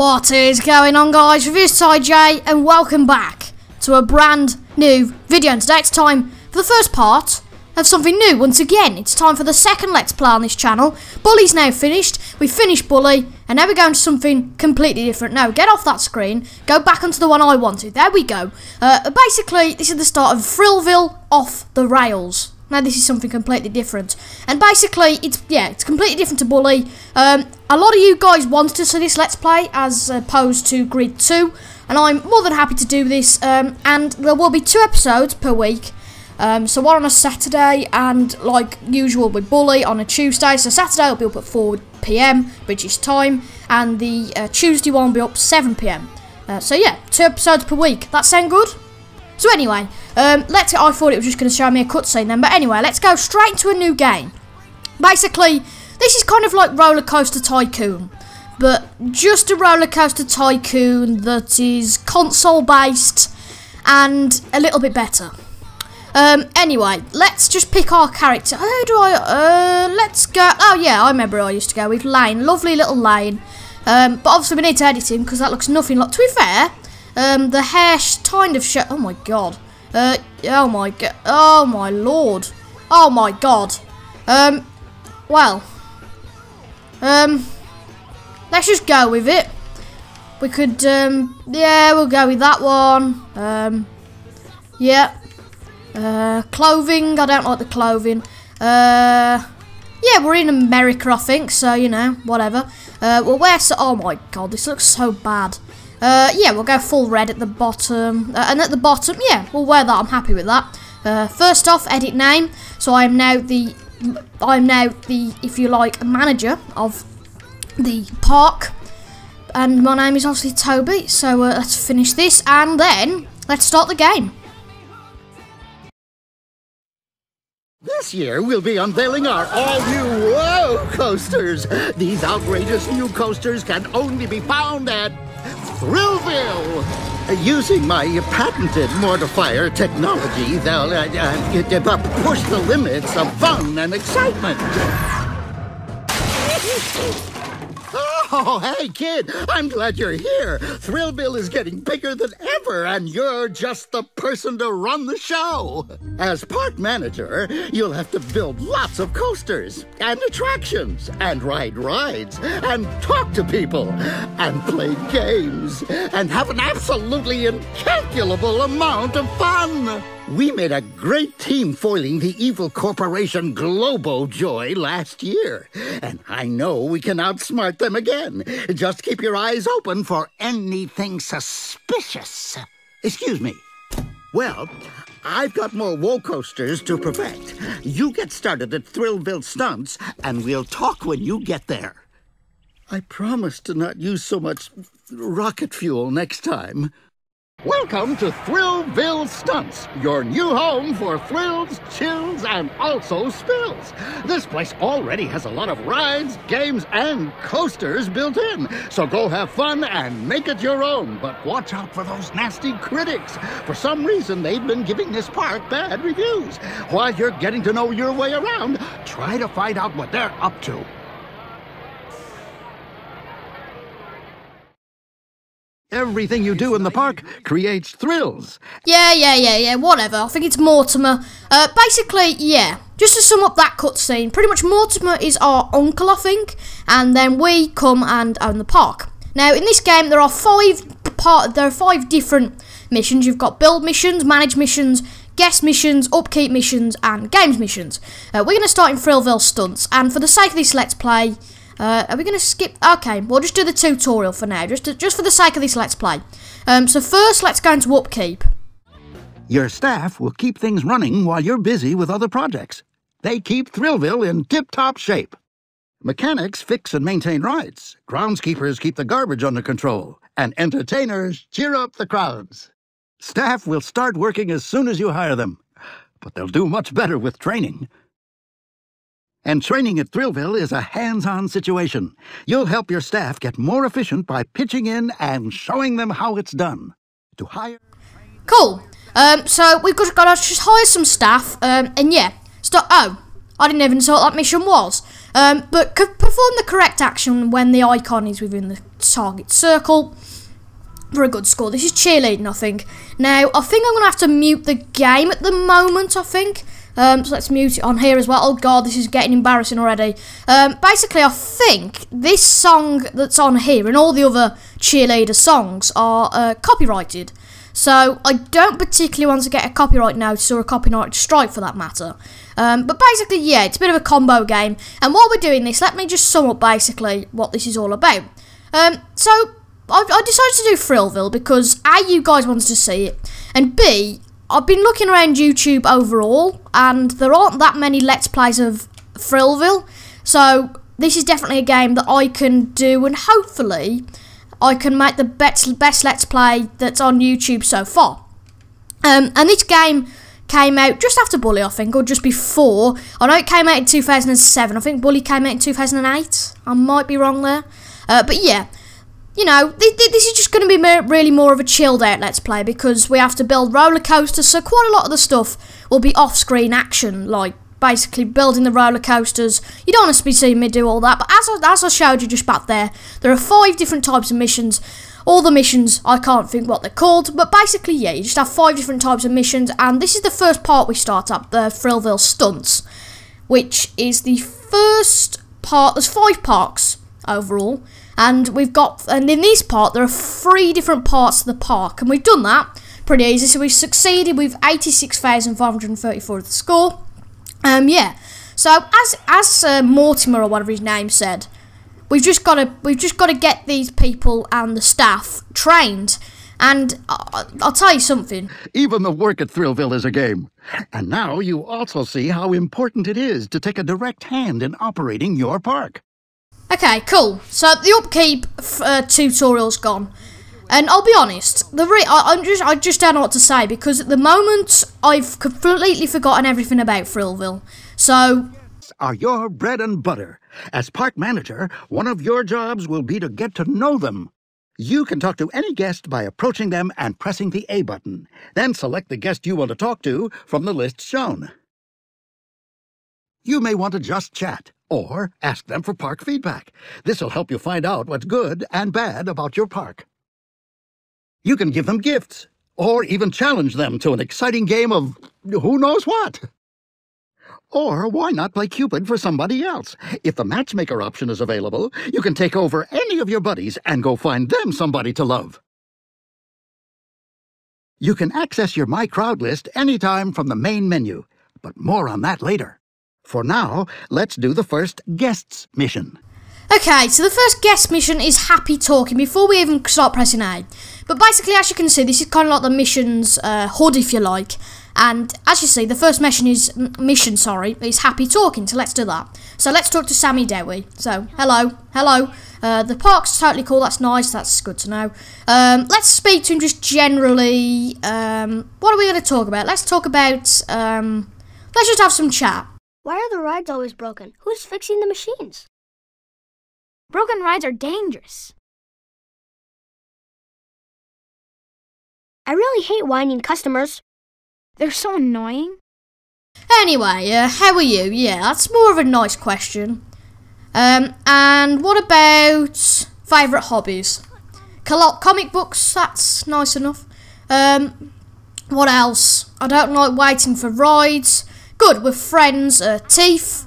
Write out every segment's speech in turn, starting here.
What is going on guys, Reviews Jay and welcome back to a brand new video and today it's time for the first part of something new once again. It's time for the second Let's Play on this channel. Bully's now finished, we finished Bully and now we're going to something completely different. Now get off that screen, go back onto the one I wanted, there we go. Uh, basically this is the start of Thrillville off the rails. Now this is something completely different. And basically, it's yeah, it's completely different to Bully. Um, a lot of you guys wanted to see this Let's Play as opposed to Grid 2. And I'm more than happy to do this. Um, and there will be two episodes per week. Um, so one on a Saturday and like usual with Bully on a Tuesday. So Saturday will be up at 4pm British time. And the uh, Tuesday one will be up 7pm. Uh, so yeah, two episodes per week. That sound good? So anyway, um, let's. I thought it was just going to show me a cutscene then, but anyway, let's go straight into a new game. Basically, this is kind of like Roller Coaster Tycoon, but just a Roller Coaster Tycoon that is console based and a little bit better. Um, anyway, let's just pick our character. Who do I? Uh, let's go. Oh yeah, I remember I used to go with Lane. Lovely little Lane. Um, but obviously we need to edit him because that looks nothing like. To be fair, um, the hair kind of show. Oh my god. Uh, oh my god. Oh my lord. Oh my god. Um, well. Um, let's just go with it. We could, um, yeah, we'll go with that one. Um, yeah. Uh, clothing. I don't like the clothing. Uh, yeah, we're in America, I think, so, you know, whatever. Uh, we'll so- Oh my god, this looks so bad. Uh, yeah, we'll go full red at the bottom. Uh, and at the bottom, yeah, we'll wear that. I'm happy with that. Uh, first off, edit name. So I am now the, I'm now the, if you like, manager of the park. And my name is obviously Toby. So uh, let's finish this and then let's start the game. This year, we'll be unveiling our all-new Whoa coasters. These outrageous new coasters can only be found at Thrillville! Using my patented mortifier technology, they'll uh, uh, push the limits of fun and excitement. Oh, hey, kid, I'm glad you're here. Thrillville is getting bigger than ever, and you're just the person to run the show. As park manager, you'll have to build lots of coasters and attractions and ride rides and talk to people and play games and have an absolutely incalculable amount of fun. We made a great team foiling the evil corporation Globo-Joy last year. And I know we can outsmart them again. Just keep your eyes open for anything suspicious. Excuse me. Well, I've got more Whoa coasters to perfect. You get started at Thrillville Stunts, and we'll talk when you get there. I promise to not use so much rocket fuel next time. Welcome to Thrillville Stunts, your new home for thrills, chills, and also spills. This place already has a lot of rides, games, and coasters built in. So go have fun and make it your own. But watch out for those nasty critics. For some reason, they've been giving this park bad reviews. While you're getting to know your way around, try to find out what they're up to. Everything you do in the park creates thrills. Yeah, yeah, yeah, yeah, whatever. I think it's Mortimer. Uh, basically, yeah. Just to sum up that cutscene, pretty much Mortimer is our uncle, I think, and then we come and own the park. Now, in this game, there are five part. There are five different missions. You've got build missions, manage missions, guest missions, upkeep missions, and games missions. Uh, we're going to start in Thrillville Stunts, and for the sake of this Let's Play, uh, are we going to skip? Okay, we'll just do the tutorial for now, just to, just for the sake of this Let's Play. Um, so first, let's go into upkeep. Your staff will keep things running while you're busy with other projects. They keep Thrillville in tip-top shape. Mechanics fix and maintain rides. Groundskeepers keep the garbage under control. And entertainers cheer up the crowds. Staff will start working as soon as you hire them. But they'll do much better with training. And training at Thrillville is a hands-on situation. You'll help your staff get more efficient by pitching in and showing them how it's done. To hire... Cool. Um, so we've got, got to just hire some staff, um, and yeah. stop. Oh, I didn't even know what that mission was. Um, but perform the correct action when the icon is within the target circle for a good score. This is cheerleading, I think. Now, I think I'm going to have to mute the game at the moment, I think. Um, so let's mute it on here as well. Oh god, this is getting embarrassing already. Um, basically, I think this song that's on here and all the other cheerleader songs are uh, copyrighted. So I don't particularly want to get a copyright notice or a copyright strike for that matter. Um, but basically, yeah, it's a bit of a combo game. And while we're doing this, let me just sum up basically what this is all about. Um, so I, I decided to do Thrillville because A, you guys wanted to see it, and B, I've been looking around YouTube overall, and there aren't that many Let's Plays of Thrillville, so this is definitely a game that I can do, and hopefully I can make the best, best Let's Play that's on YouTube so far. Um, and this game came out just after Bully, I think, or just before. I know it came out in 2007. I think Bully came out in 2008. I might be wrong there. Uh, but yeah, you know, th th this is just going to be really more of a chilled out Let's Play because we have to build roller coasters, so quite a lot of the stuff will be off-screen action, like basically building the roller coasters. You don't want to be seeing me do all that, but as I, as I showed you just back there, there are five different types of missions. All the missions, I can't think what they're called, but basically, yeah, you just have five different types of missions, and this is the first part we start up, the Thrillville Stunts, which is the first part, there's five parks overall, and we've got, and in this part, there are three different parts of the park, and we've done that pretty easy. So we've succeeded with 86,534 of the score. Um, yeah. So as as uh, Mortimer or whatever his name said, we've just got to we've just got to get these people and the staff trained. And uh, I'll tell you something. Even the work at Thrillville is a game. And now you also see how important it is to take a direct hand in operating your park. Okay, cool. So the upkeep uh, tutorial's gone. And I'll be honest, the re- I, am just I just don't know what to say because at the moment I've completely forgotten everything about Thrillville. So are your bread and butter. As park manager, one of your jobs will be to get to know them. You can talk to any guest by approaching them and pressing the A button. Then select the guest you want to talk to from the list shown. You may want to just chat or ask them for park feedback. This will help you find out what's good and bad about your park. You can give them gifts, or even challenge them to an exciting game of who knows what. Or why not play Cupid for somebody else? If the matchmaker option is available, you can take over any of your buddies and go find them somebody to love. You can access your My Crowd list anytime from the main menu, but more on that later. For now, let's do the first guests mission. Okay, so the first guest mission is happy talking before we even start pressing A. But basically, as you can see, this is kind of like the mission's uh, HUD, if you like. And as you see, the first mission is mission, sorry, is happy talking. So let's do that. So let's talk to Sammy Dewi. So hello, hello. Uh, the park's totally cool. That's nice. That's good to know. Um, let's speak to him just generally. Um, what are we going to talk about? Let's talk about. Um, let's just have some chat. Why are the rides always broken? Who's fixing the machines? Broken rides are dangerous. I really hate whining customers. They're so annoying. Anyway, uh, how are you? Yeah, that's more of a nice question. Um, and what about favourite hobbies? Collect comic books, that's nice enough. Um, what else? I don't like waiting for rides. Good, with friends. Uh, teeth.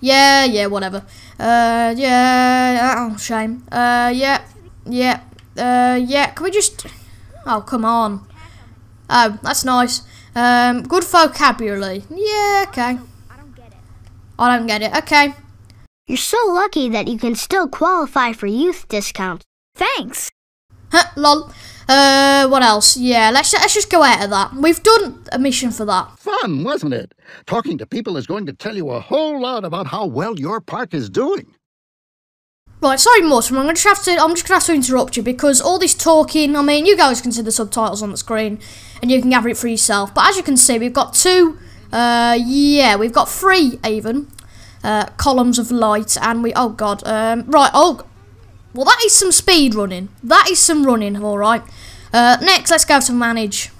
Yeah, yeah, whatever. Uh, yeah, oh, shame. Uh, yeah, yeah, uh, yeah, can we just... Oh, come on. Oh, that's nice. Um, good vocabulary. Yeah, okay. I don't get it. Okay. You're so lucky that you can still qualify for youth discounts. Thanks. Huh, lol. Uh, what else? Yeah, let's let's just go out of that. We've done a mission for that. Fun, wasn't it? Talking to people is going to tell you a whole lot about how well your park is doing. Right, sorry, Mortimer. I'm gonna have to. I'm just gonna have to interrupt you because all this talking. I mean, you guys can see the subtitles on the screen, and you can gather it for yourself. But as you can see, we've got two. Uh, yeah, we've got three even uh, columns of light, and we. Oh God. Um, right. Oh, well, that is some speed running. That is some running, alright. Uh, next, let's go to manage.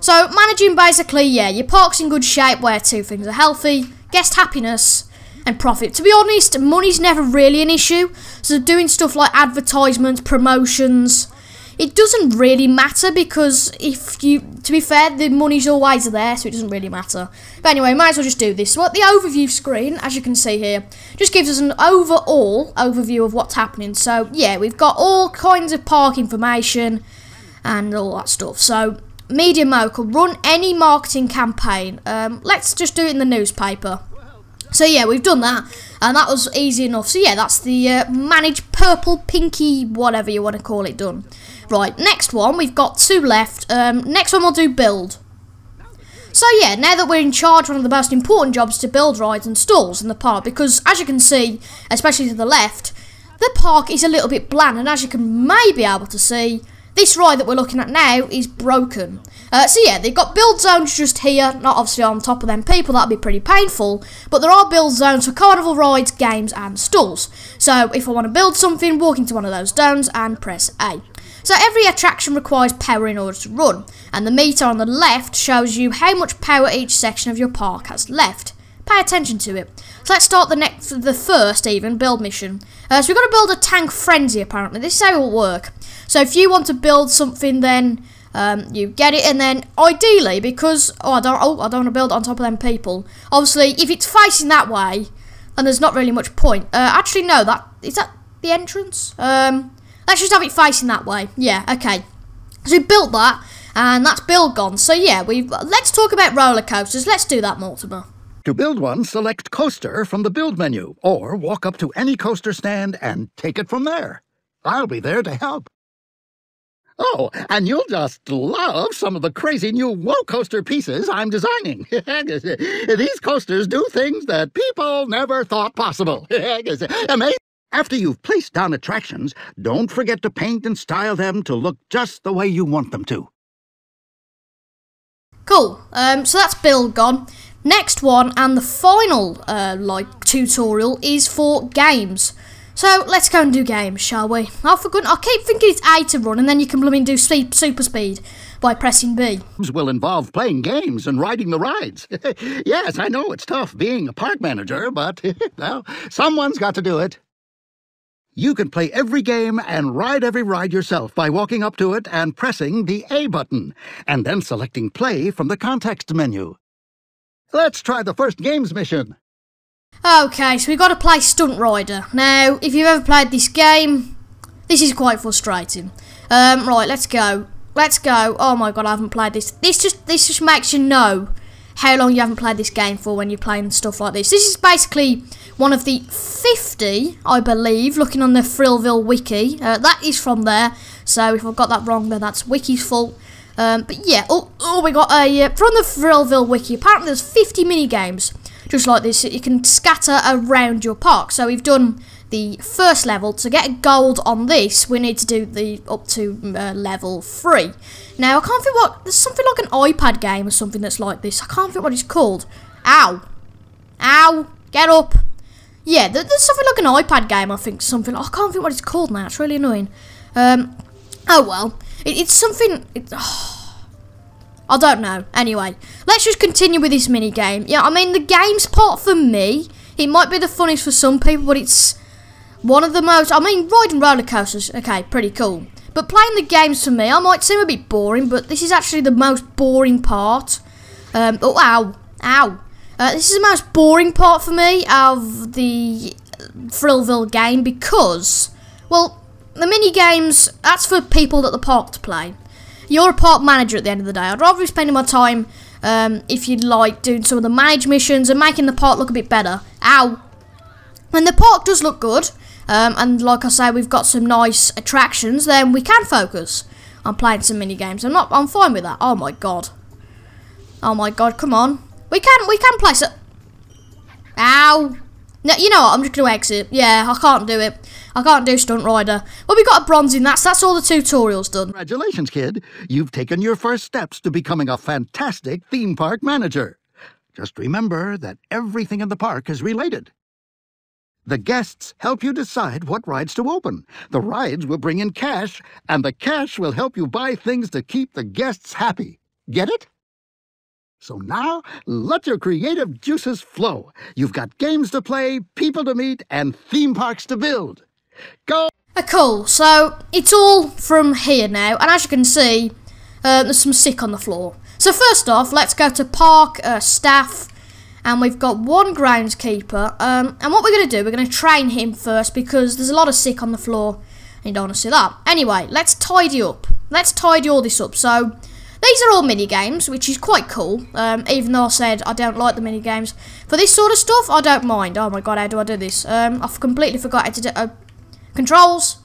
So, managing basically, yeah, your park's in good shape where two things are healthy, guest happiness, and profit. To be honest, money's never really an issue. So doing stuff like advertisements, promotions, it doesn't really matter because if you, to be fair, the money's always there, so it doesn't really matter. But anyway, might as well just do this. What the overview screen, as you can see here, just gives us an overall overview of what's happening. So yeah, we've got all kinds of park information and all that stuff. So Media Mogul run any marketing campaign. Um, let's just do it in the newspaper. So yeah, we've done that, and that was easy enough. So yeah, that's the uh, manage purple, pinky, whatever you want to call it done. Right, next one, we've got two left. Um, next one we'll do build. So yeah, now that we're in charge, one of the most important jobs to build rides and stalls in the park, because as you can see, especially to the left, the park is a little bit bland, and as you can maybe able to see, this ride that we're looking at now is broken. Uh, so yeah, they've got build zones just here, not obviously on top of them people, that'd be pretty painful, but there are build zones for carnival rides, games and stalls. So if I want to build something, walk into one of those zones and press A. So every attraction requires power in order to run, and the meter on the left shows you how much power each section of your park has left. Pay attention to it. So let's start the next, the first even build mission. Uh, so we've got to build a tank frenzy apparently. This is how it will work. So if you want to build something, then um, you get it, and then ideally, because oh I don't oh I don't want to build on top of them people. Obviously, if it's facing that way, then there's not really much point. Uh, actually, no, that is that the entrance. Um, Let's just have it facing that way. Yeah, okay. So we built that, and that's build gone. So yeah, we let's talk about roller coasters. Let's do that, Mortimer. To build one, select Coaster from the Build menu, or walk up to any coaster stand and take it from there. I'll be there to help. Oh, and you'll just love some of the crazy new Whoa Coaster pieces I'm designing. These coasters do things that people never thought possible. Amazing. After you've placed down attractions, don't forget to paint and style them to look just the way you want them to. Cool. Um, so that's build gone. Next one and the final uh, like tutorial is for games. So let's go and do games, shall we? Oh, for good, I keep thinking it's A to run, and then you can blooming do speed, super speed by pressing B. Will involve playing games and riding the rides. yes, I know it's tough being a park manager, but well, someone's got to do it. You can play every game and ride every ride yourself by walking up to it and pressing the A button, and then selecting Play from the context menu. Let's try the first games mission. Okay, so we've got to play Stunt Rider. Now, if you've ever played this game, this is quite frustrating. Um, right, let's go. Let's go. Oh my god, I haven't played this. This just this just makes you know how long you haven't played this game for when you're playing stuff like this. This is basically one of the 50, I believe, looking on the Thrillville wiki. Uh, that is from there, so if I've got that wrong, then that's wiki's fault. Um, but yeah, oh, oh, we got a, uh, from the Thrillville wiki, apparently there's 50 mini games, just like this, that you can scatter around your park. So we've done the first level. To get gold on this, we need to do the up to uh, level 3. Now, I can't think what, there's something like an iPad game or something that's like this. I can't think what it's called. Ow. Ow. Get up. Yeah, there's something like an iPad game, I think. Something. I can't think what it's called now. It's really annoying. Um, oh well. It, it's something. It, oh, I don't know. Anyway, let's just continue with this mini game. Yeah, I mean the game's part for me. It might be the funniest for some people, but it's one of the most. I mean, riding roller coasters. Okay, pretty cool. But playing the games for me, I might seem a bit boring, but this is actually the most boring part. Um, oh, ow, ow. Uh, this is the most boring part for me of the Thrillville game because, well, the mini games, that's for people at the park to play. You're a park manager at the end of the day. I'd rather be spending my time, um, if you'd like, doing some of the manage missions and making the park look a bit better. Ow. When the park does look good, um, and like I say, we've got some nice attractions, then we can focus on playing some mini games. I'm not, I'm fine with that. Oh my god. Oh my god, come on. We can, we can place it. Ow. No, you know what, I'm just to exit. Yeah, I can't do it. I can't do Stunt Rider. Well, we got a bronze in that, so that's all the tutorials done. Congratulations, kid. You've taken your first steps to becoming a fantastic theme park manager. Just remember that everything in the park is related. The guests help you decide what rides to open. The rides will bring in cash, and the cash will help you buy things to keep the guests happy. Get it? So now, let your creative juices flow. You've got games to play, people to meet, and theme parks to build. Go! Uh, cool, so it's all from here now, and as you can see, uh, there's some sick on the floor. So first off, let's go to park uh, staff, and we've got one groundskeeper. Um, and what we're going to do, we're going to train him first because there's a lot of sick on the floor, and you don't want to see that. Anyway, let's tidy up. Let's tidy all this up. So these are all mini games, which is quite cool. Um, even though I said I don't like the mini games for this sort of stuff, I don't mind. Oh my god, how do I do this? Um, I've completely forgot how to do. Uh, controls.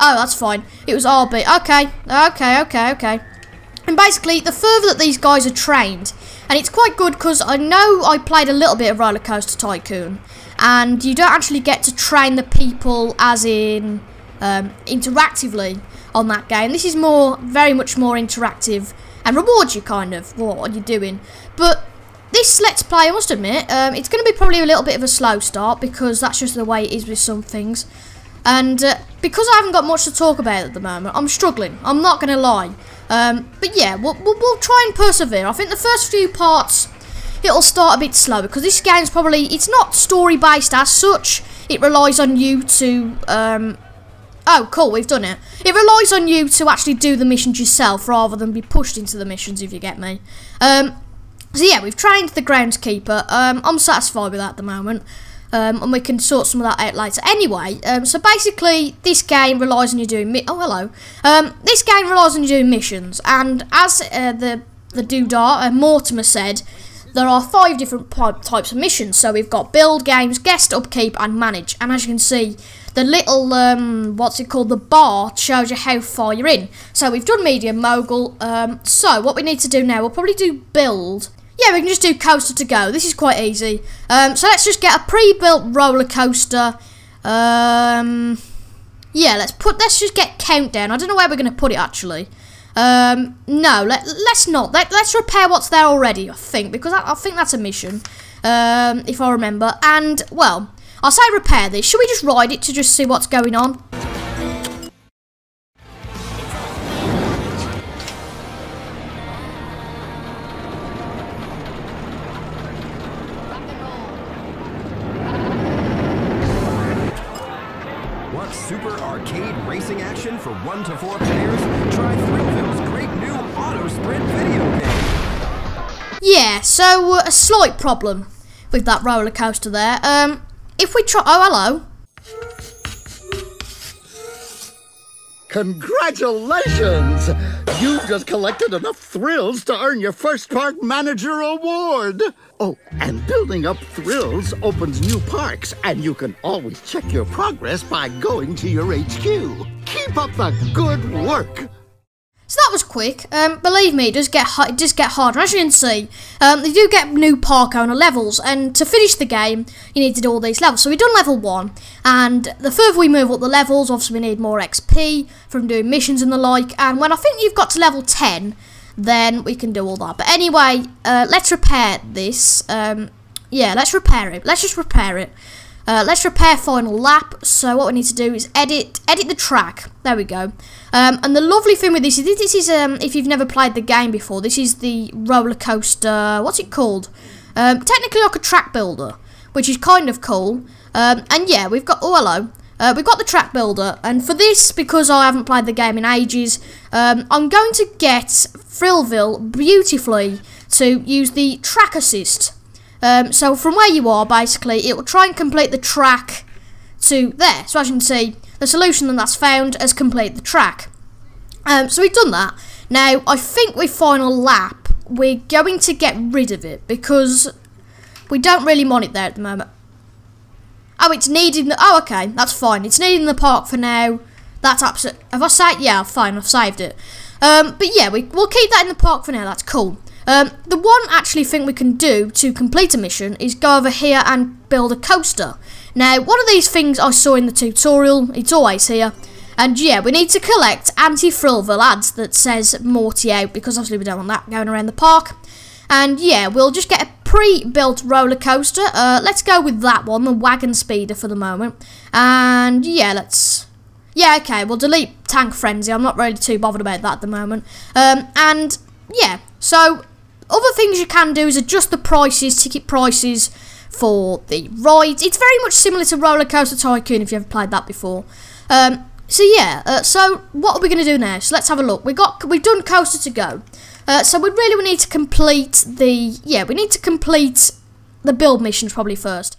Oh, that's fine. It was RB. Okay, okay, okay, okay. And basically, the further that these guys are trained, and it's quite good because I know I played a little bit of Roller Coaster Tycoon, and you don't actually get to train the people as in um, interactively on that game. This is more, very much more interactive and rewards you kind of for what you're doing. But this Let's Play, I must admit, um, it's going to be probably a little bit of a slow start because that's just the way it is with some things. And uh, because I haven't got much to talk about at the moment, I'm struggling. I'm not going to lie. Um, but yeah, we'll, we'll, we'll, try and persevere. I think the first few parts, it'll start a bit slow because this game's probably, it's not story-based as such. It relies on you to um, Oh, cool, we've done it. It relies on you to actually do the missions yourself rather than be pushed into the missions, if you get me. Um, so yeah, we've trained the groundskeeper. Um, I'm satisfied with that at the moment. Um, and we can sort some of that out later. Anyway, um, so basically, this game relies on you doing... oh, hello. Um, this game relies on you doing missions. And as uh, the, the doodah, uh, Mortimer said, there are five different types of missions. So we've got build, games, guest, upkeep, and manage. And as you can see, the little, um, what's it called, the bar shows you how far you're in. So we've done Media Mogul. Um, so what we need to do now, we'll probably do build. Yeah, we can just do coaster to go. This is quite easy. Um, so let's just get a pre-built roller coaster. Um, yeah, let's put. Let's just get countdown. I don't know where we're going to put it actually. Um, no, let, let's not. Let, us repair what's there already. I think because I, I think that's a mission. Um, if I remember. And well, I'll say repair this. Should we just ride it to just see what's going on? One to four players? Try Thrillville's great new Auto Sprint video game. Yeah, so uh, a slight problem with that roller coaster there. Um, if we try... Oh, hello. Congratulations! You just collected enough thrills to earn your first park manager award! Oh, and building up thrills opens new parks, and you can always check your progress by going to your HQ. Keep up the good work! So that was quick. Um, believe me, it does get it does get harder. As you can see, um, they do get new park owner levels, and to finish the game, you need to do all these levels. So we've done level one, and the further we move up the levels, obviously we need more XP from doing missions and the like. And when I think you've got to level ten, then we can do all that. But anyway, uh, let's repair this. Um, yeah, let's repair it. Let's just repair it. Uh, let's repair final lap. So what we need to do is edit edit the track. There we go. Um, and the lovely thing with this is this is um, if you've never played the game before, this is the roller coaster. What's it called? Um, technically like a track builder, which is kind of cool. Um, and yeah, we've got oh hello. Uh, we've got the track builder, and for this, because I haven't played the game in ages, um, I'm going to get Thrillville beautifully to use the track assist. Um, so from where you are, basically, it will try and complete the track to there. So as you can see, the solution that that's found has completed the track. Um, so we've done that. Now, I think with final lap, we're going to get rid of it because we don't really want it there at the moment. Oh, it's needed the... Oh, okay, that's fine. It's needed in the park for now. That's absolute... Have I saved... Yeah, fine, I've saved it. Um, but yeah, we, we'll keep that in the park for now. That's cool. Um, the one actually thing we can do to complete a mission is go over here and build a coaster. Now, one of these things I saw in the tutorial, it's always here, and yeah, we need to collect anti-Thrillville ads that says Morty out, because obviously we don't want that going around the park. And yeah, we'll just get a pre-built roller coaster. Uh, let's go with that one, the Wagon Speeder for the moment. And yeah, let's... Yeah, okay, we'll delete Tank Frenzy. I'm not really too bothered about that at the moment. Um, and yeah, so other things you can do is adjust the prices, ticket prices for the rides. It's very much similar to Roller Coaster Tycoon if you ever played that before. Um, so yeah, uh, so what are we going to do now? So let's have a look. We got we've done Coaster to Go. Uh, so we really need to complete the yeah we need to complete the build missions probably first.